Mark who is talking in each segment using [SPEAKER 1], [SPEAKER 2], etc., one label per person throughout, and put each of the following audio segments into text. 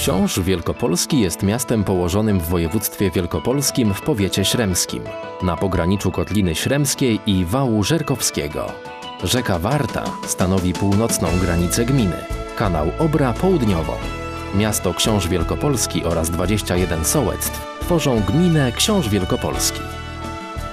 [SPEAKER 1] Książ Wielkopolski jest miastem położonym w województwie wielkopolskim w powiecie śremskim, na pograniczu Kotliny Śremskiej i Wału Żerkowskiego. Rzeka Warta stanowi północną granicę gminy, kanał Obra południową. Miasto Książ Wielkopolski oraz 21 sołectw tworzą gminę Książ Wielkopolski.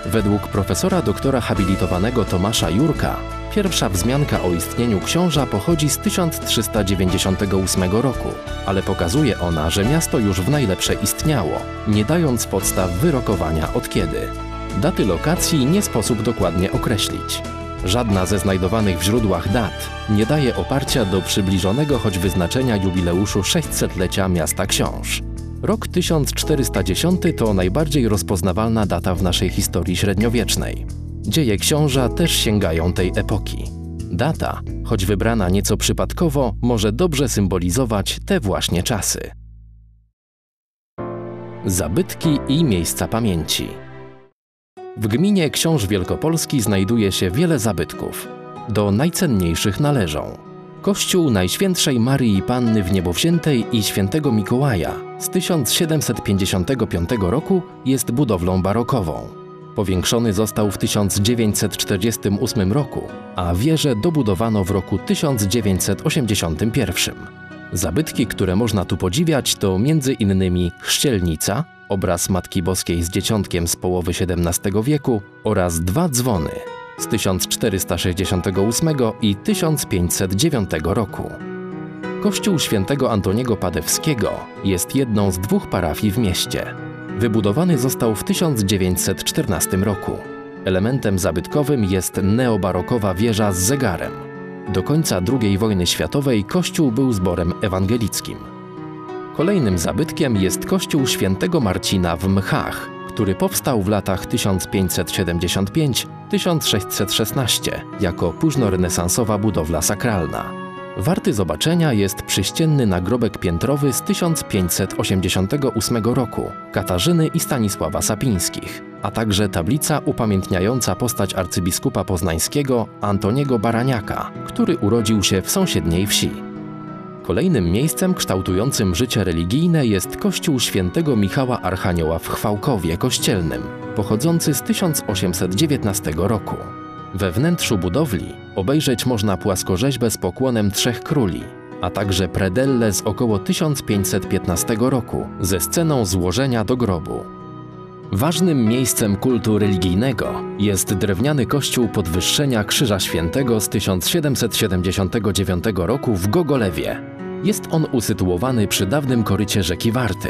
[SPEAKER 1] Według profesora doktora habilitowanego Tomasza Jurka, pierwsza wzmianka o istnieniu książa pochodzi z 1398 roku, ale pokazuje ona, że miasto już w najlepsze istniało, nie dając podstaw wyrokowania od kiedy. Daty lokacji nie sposób dokładnie określić. Żadna ze znajdowanych w źródłach dat nie daje oparcia do przybliżonego choć wyznaczenia jubileuszu 600-lecia miasta Książ. Rok 1410 to najbardziej rozpoznawalna data w naszej historii średniowiecznej. Dzieje książa też sięgają tej epoki. Data, choć wybrana nieco przypadkowo, może dobrze symbolizować te właśnie czasy. Zabytki i miejsca pamięci. W gminie Książ Wielkopolski znajduje się wiele zabytków. Do najcenniejszych należą Kościół Najświętszej Maryi Panny w Niebowziętej i Świętego Mikołaja z 1755 roku jest budowlą barokową. Powiększony został w 1948 roku, a wieżę dobudowano w roku 1981. Zabytki, które można tu podziwiać to m.in. chrzcielnica, obraz Matki Boskiej z Dzieciątkiem z połowy XVII wieku oraz dwa dzwony z 1468 i 1509 roku. Kościół świętego Antoniego Padewskiego jest jedną z dwóch parafii w mieście. Wybudowany został w 1914 roku. Elementem zabytkowym jest neobarokowa wieża z zegarem. Do końca II wojny światowej kościół był zborem ewangelickim. Kolejnym zabytkiem jest kościół świętego Marcina w Mchach, który powstał w latach 1575-1616 jako późnorenesansowa budowla sakralna. Warty zobaczenia jest przyścienny nagrobek piętrowy z 1588 roku Katarzyny i Stanisława Sapińskich, a także tablica upamiętniająca postać arcybiskupa poznańskiego Antoniego Baraniaka, który urodził się w sąsiedniej wsi. Kolejnym miejscem kształtującym życie religijne jest kościół świętego Michała Archanioła w Chwałkowie Kościelnym, pochodzący z 1819 roku. We wnętrzu budowli obejrzeć można płaskorzeźbę z pokłonem trzech króli, a także predelle z około 1515 roku ze sceną złożenia do grobu. Ważnym miejscem kultu religijnego jest drewniany kościół podwyższenia Krzyża Świętego z 1779 roku w Gogolewie, jest on usytuowany przy dawnym korycie rzeki Warty.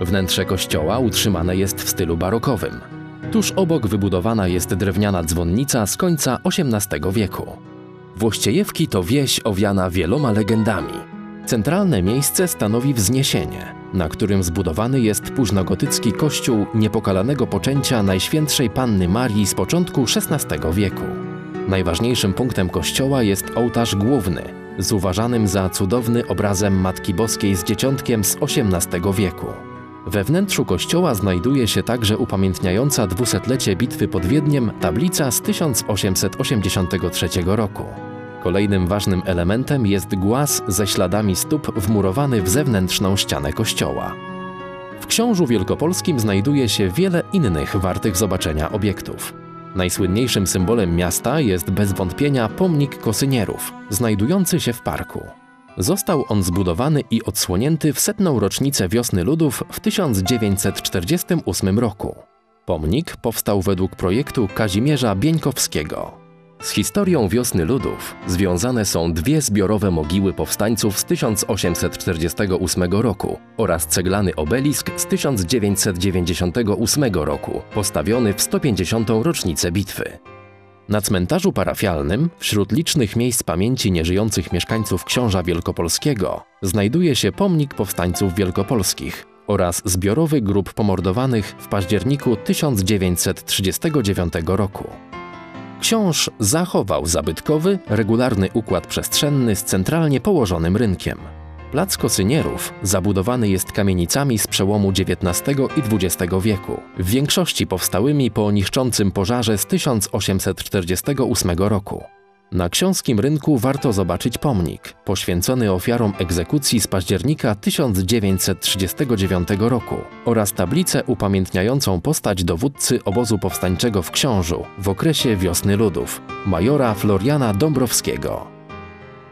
[SPEAKER 1] Wnętrze kościoła utrzymane jest w stylu barokowym. Tuż obok wybudowana jest drewniana dzwonnica z końca XVIII wieku. Włościejewki to wieś owiana wieloma legendami. Centralne miejsce stanowi wzniesienie, na którym zbudowany jest późnogotycki kościół niepokalanego poczęcia Najświętszej Panny Marii z początku XVI wieku. Najważniejszym punktem kościoła jest ołtarz główny, z uważanym za cudowny obrazem Matki Boskiej z Dzieciątkiem z XVIII wieku. We wnętrzu kościoła znajduje się także upamiętniająca dwusetlecie bitwy pod Wiedniem tablica z 1883 roku. Kolejnym ważnym elementem jest głaz ze śladami stóp wmurowany w zewnętrzną ścianę kościoła. W Książu Wielkopolskim znajduje się wiele innych wartych zobaczenia obiektów. Najsłynniejszym symbolem miasta jest bez wątpienia pomnik kosynierów, znajdujący się w parku. Został on zbudowany i odsłonięty w setną rocznicę wiosny ludów w 1948 roku. Pomnik powstał według projektu Kazimierza Bieńkowskiego. Z historią wiosny ludów związane są dwie zbiorowe mogiły powstańców z 1848 roku oraz ceglany obelisk z 1998 roku, postawiony w 150. rocznicę bitwy. Na cmentarzu parafialnym, wśród licznych miejsc pamięci nieżyjących mieszkańców Książa Wielkopolskiego, znajduje się pomnik powstańców wielkopolskich oraz zbiorowy grób pomordowanych w październiku 1939 roku. Książ zachował zabytkowy, regularny układ przestrzenny z centralnie położonym rynkiem. Plac Kosynierów zabudowany jest kamienicami z przełomu XIX i XX wieku, w większości powstałymi po niszczącym pożarze z 1848 roku. Na książskim rynku warto zobaczyć pomnik, poświęcony ofiarom egzekucji z października 1939 roku oraz tablicę upamiętniającą postać dowódcy obozu powstańczego w Książu w okresie Wiosny Ludów, majora Floriana Dąbrowskiego.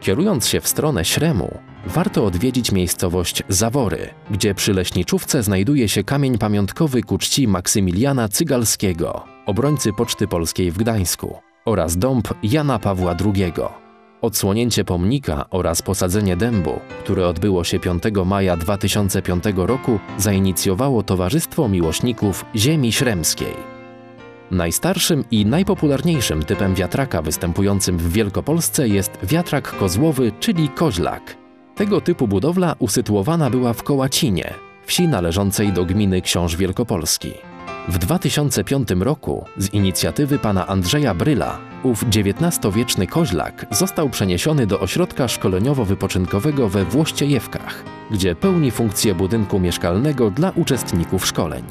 [SPEAKER 1] Kierując się w stronę Śremu, warto odwiedzić miejscowość Zawory, gdzie przy leśniczówce znajduje się kamień pamiątkowy ku czci Maksymiliana Cygalskiego, obrońcy Poczty Polskiej w Gdańsku oraz dąb Jana Pawła II. Odsłonięcie pomnika oraz posadzenie dębu, które odbyło się 5 maja 2005 roku, zainicjowało Towarzystwo Miłośników Ziemi Śremskiej. Najstarszym i najpopularniejszym typem wiatraka występującym w Wielkopolsce jest wiatrak kozłowy, czyli koźlak. Tego typu budowla usytuowana była w Kołacinie, wsi należącej do gminy Książ Wielkopolski. W 2005 roku z inicjatywy pana Andrzeja Bryla ów XIX-wieczny koźlak został przeniesiony do ośrodka szkoleniowo-wypoczynkowego we Włościejewkach, gdzie pełni funkcję budynku mieszkalnego dla uczestników szkoleń.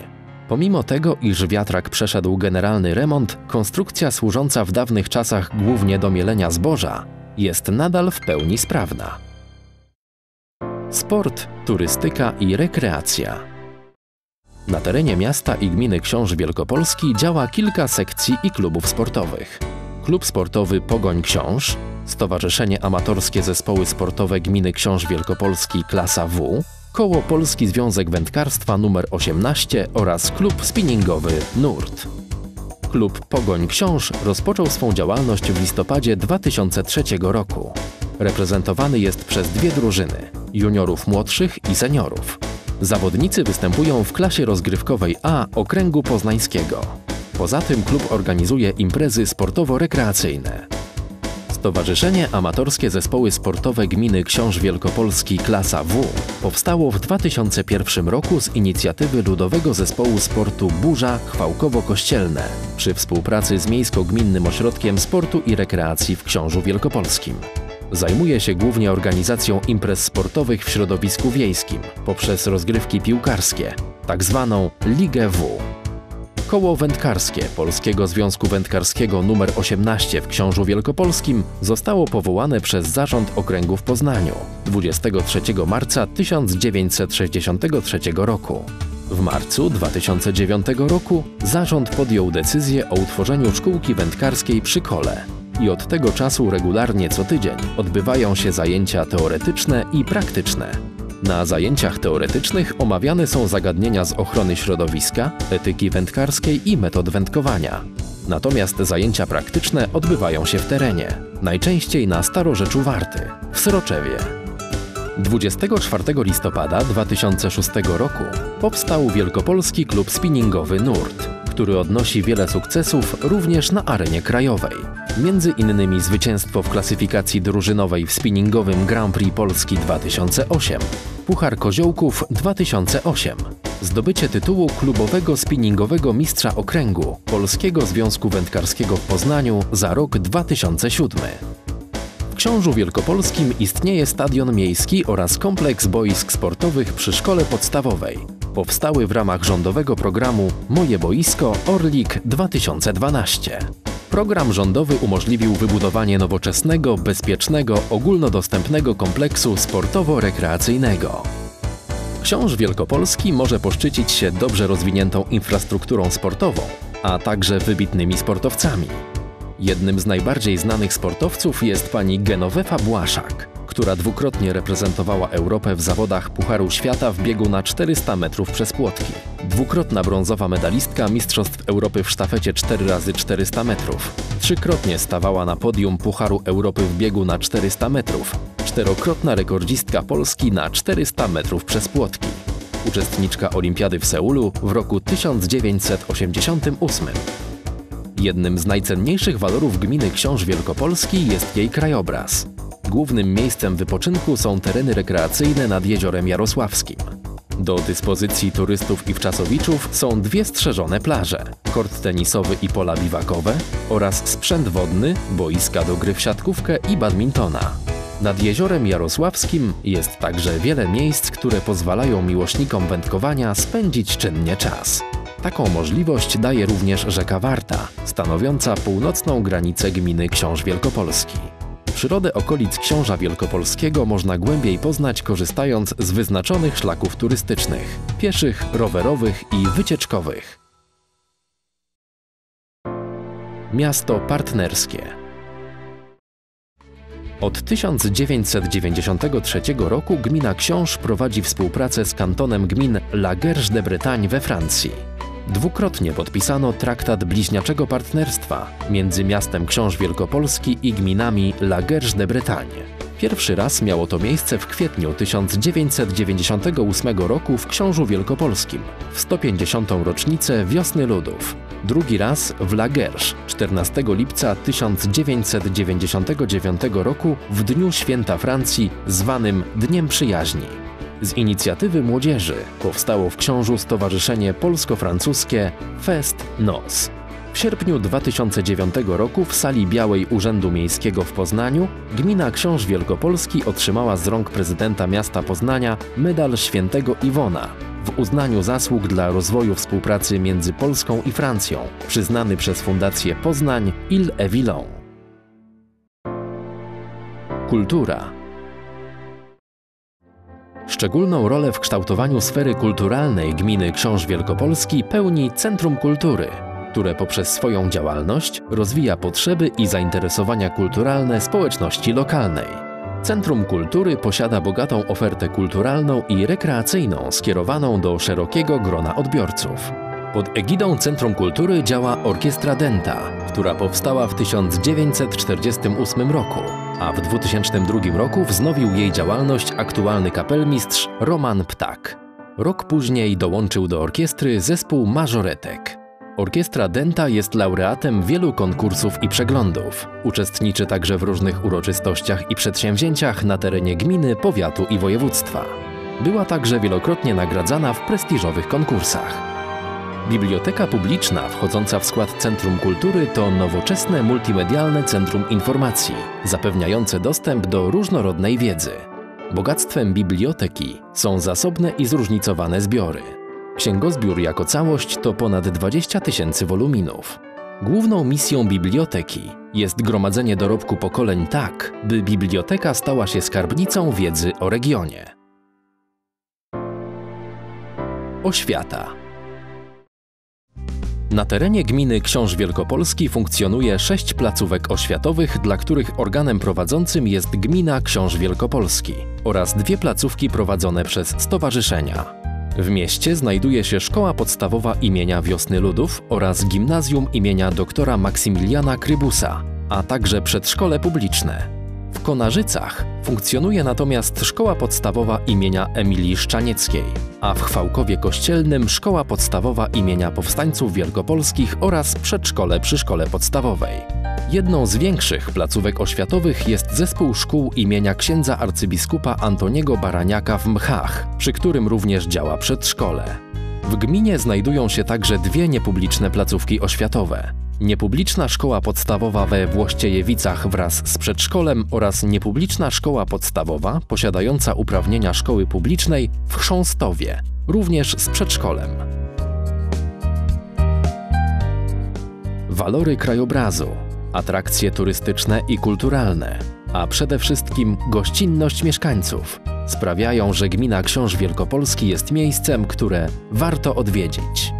[SPEAKER 1] Pomimo tego, iż wiatrak przeszedł generalny remont, konstrukcja służąca w dawnych czasach głównie do mielenia zboża jest nadal w pełni sprawna. Sport, turystyka i rekreacja. Na terenie miasta i gminy Książ Wielkopolski działa kilka sekcji i klubów sportowych. Klub sportowy Pogoń Książ, Stowarzyszenie Amatorskie Zespoły Sportowe Gminy Książ Wielkopolski Klasa W, Koło Polski Związek Wędkarstwa nr 18 oraz klub spinningowy Nurt. Klub Pogoń Książ rozpoczął swą działalność w listopadzie 2003 roku. Reprezentowany jest przez dwie drużyny juniorów młodszych i seniorów. Zawodnicy występują w klasie rozgrywkowej A okręgu poznańskiego. Poza tym klub organizuje imprezy sportowo-rekreacyjne. Stowarzyszenie Amatorskie Zespoły Sportowe Gminy Książ Wielkopolski Klasa W powstało w 2001 roku z inicjatywy Ludowego Zespołu Sportu Burza Chwałkowo-Kościelne przy współpracy z Miejsko-Gminnym Ośrodkiem Sportu i Rekreacji w Książu Wielkopolskim. Zajmuje się głównie organizacją imprez sportowych w środowisku wiejskim poprzez rozgrywki piłkarskie, tak zwaną Ligę W. Koło Wędkarskie Polskiego Związku Wędkarskiego nr 18 w Książu Wielkopolskim zostało powołane przez Zarząd Okręgu w Poznaniu 23 marca 1963 roku. W marcu 2009 roku zarząd podjął decyzję o utworzeniu szkółki wędkarskiej przy kole i od tego czasu regularnie co tydzień odbywają się zajęcia teoretyczne i praktyczne. Na zajęciach teoretycznych omawiane są zagadnienia z ochrony środowiska, etyki wędkarskiej i metod wędkowania. Natomiast zajęcia praktyczne odbywają się w terenie, najczęściej na Starorzeczu Warty, w Sroczewie. 24 listopada 2006 roku powstał Wielkopolski Klub Spinningowy Nurt, który odnosi wiele sukcesów również na arenie krajowej. Między innymi zwycięstwo w klasyfikacji drużynowej w spinningowym Grand Prix Polski 2008, Puchar Koziołków 2008, zdobycie tytułu klubowego spinningowego mistrza okręgu Polskiego Związku Wędkarskiego w Poznaniu za rok 2007. W Książu Wielkopolskim istnieje stadion miejski oraz kompleks boisk sportowych przy szkole podstawowej. Powstały w ramach rządowego programu Moje Boisko Orlik 2012. Program rządowy umożliwił wybudowanie nowoczesnego, bezpiecznego, ogólnodostępnego kompleksu sportowo-rekreacyjnego. Książ Wielkopolski może poszczycić się dobrze rozwiniętą infrastrukturą sportową, a także wybitnymi sportowcami. Jednym z najbardziej znanych sportowców jest pani Genovefa Błaszak, która dwukrotnie reprezentowała Europę w zawodach Pucharu Świata w biegu na 400 metrów przez płotki. Dwukrotna brązowa medalistka Mistrzostw Europy w sztafecie 4x400 metrów. Trzykrotnie stawała na podium Pucharu Europy w biegu na 400 metrów. Czterokrotna rekordzistka Polski na 400 metrów przez płotki. Uczestniczka Olimpiady w Seulu w roku 1988. Jednym z najcenniejszych walorów gminy Książ Wielkopolski jest jej krajobraz. Głównym miejscem wypoczynku są tereny rekreacyjne nad jeziorem Jarosławskim. Do dyspozycji turystów i wczasowiczów są dwie strzeżone plaże, kort tenisowy i pola biwakowe oraz sprzęt wodny, boiska do gry w siatkówkę i badmintona. Nad jeziorem Jarosławskim jest także wiele miejsc, które pozwalają miłośnikom wędkowania spędzić czynnie czas. Taką możliwość daje również rzeka Warta, stanowiąca północną granicę gminy Książ Wielkopolski. Przyrodę okolic Książa Wielkopolskiego można głębiej poznać korzystając z wyznaczonych szlaków turystycznych pieszych, rowerowych i wycieczkowych. Miasto partnerskie. Od 1993 roku gmina Książ prowadzi współpracę z kantonem gmin La Gerge de Bretagne we Francji. Dwukrotnie podpisano traktat bliźniaczego partnerstwa między miastem Książ Wielkopolski i gminami La Gerge de Bretagne. Pierwszy raz miało to miejsce w kwietniu 1998 roku w Książu Wielkopolskim, w 150. rocznicę Wiosny Ludów. Drugi raz w La Gerge 14 lipca 1999 roku w Dniu Święta Francji zwanym Dniem Przyjaźni. Z inicjatywy młodzieży powstało w Książu Stowarzyszenie Polsko-Francuskie Fest Nos. W sierpniu 2009 roku w sali białej Urzędu Miejskiego w Poznaniu gmina Książ Wielkopolski otrzymała z rąk prezydenta miasta Poznania medal świętego Iwona w uznaniu zasług dla rozwoju współpracy między Polską i Francją, przyznany przez Fundację Poznań Il Evillon. Kultura Szczególną rolę w kształtowaniu sfery kulturalnej gminy Książ Wielkopolski pełni Centrum Kultury, które poprzez swoją działalność rozwija potrzeby i zainteresowania kulturalne społeczności lokalnej. Centrum Kultury posiada bogatą ofertę kulturalną i rekreacyjną skierowaną do szerokiego grona odbiorców. Pod egidą Centrum Kultury działa Orkiestra Denta, która powstała w 1948 roku, a w 2002 roku wznowił jej działalność aktualny kapelmistrz Roman Ptak. Rok później dołączył do orkiestry zespół Mażoretek. Orkiestra Denta jest laureatem wielu konkursów i przeglądów. Uczestniczy także w różnych uroczystościach i przedsięwzięciach na terenie gminy, powiatu i województwa. Była także wielokrotnie nagradzana w prestiżowych konkursach. Biblioteka publiczna wchodząca w skład Centrum Kultury to nowoczesne multimedialne centrum informacji, zapewniające dostęp do różnorodnej wiedzy. Bogactwem biblioteki są zasobne i zróżnicowane zbiory. Księgozbiór jako całość to ponad 20 tysięcy woluminów. Główną misją biblioteki jest gromadzenie dorobku pokoleń tak, by biblioteka stała się skarbnicą wiedzy o regionie. Oświata. Na terenie gminy Książ Wielkopolski funkcjonuje sześć placówek oświatowych, dla których organem prowadzącym jest gmina Książ Wielkopolski oraz dwie placówki prowadzone przez stowarzyszenia. W mieście znajduje się szkoła podstawowa imienia Wiosny Ludów oraz gimnazjum imienia doktora Maksymiliana Krybusa, a także przedszkole publiczne. Konarzycach funkcjonuje natomiast szkoła podstawowa imienia Emilii Szczanieckiej, a w Chwałkowie Kościelnym szkoła podstawowa imienia powstańców wielkopolskich oraz przedszkole przy szkole podstawowej. Jedną z większych placówek oświatowych jest zespół szkół imienia księdza arcybiskupa Antoniego Baraniaka w Mchach, przy którym również działa przedszkole. W gminie znajdują się także dwie niepubliczne placówki oświatowe. Niepubliczna szkoła podstawowa we Włościejewicach wraz z przedszkolem oraz niepubliczna szkoła podstawowa posiadająca uprawnienia szkoły publicznej w Chrząstowie, również z przedszkolem. Walory krajobrazu atrakcje turystyczne i kulturalne, a przede wszystkim gościnność mieszkańców sprawiają, że gmina Książ Wielkopolski jest miejscem, które warto odwiedzić.